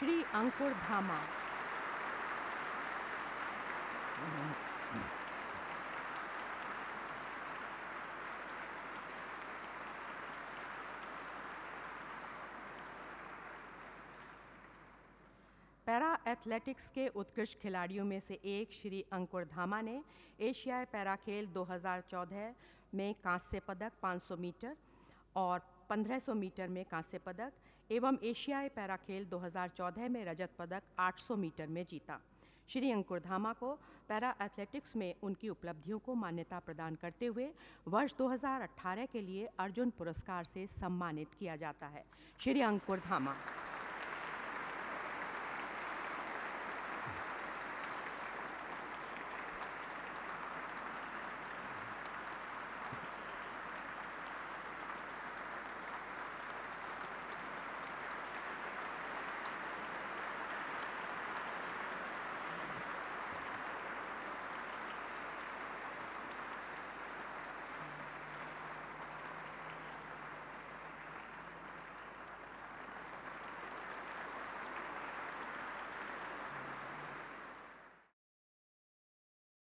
श्री अंकुर धामा para athletics के उत्कृष्ट खिलाड़ियों में से एक श्री अंकुर धामा ने एशियाई पैरा खेल 2014 में कांस्य पदक 500 मीटर और 1500 मीटर में कांस्य पदक एवं एशियाई पैरा खेल 2014 में रजत पदक 800 मीटर में जीता। श्री अंकुर धामा को पैरा एथलेटिक्स में उनकी उपलब्धियों को मान्यता प्रदान करते हुए वर्ष 2018 के लिए अर्जुन पुरस्कार से सम्मानित किया जाता है। श्री अंकुर धामा